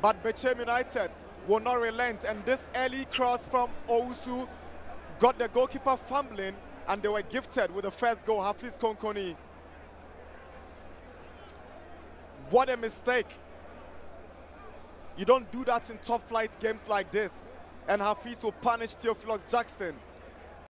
But Bechem United will not relent. And this early cross from Owusu got the goalkeeper fumbling and they were gifted with the first goal, Hafiz Konkoni. What a mistake. You don't do that in top flight games like this. And Hafiz will punish Theophilus Jackson.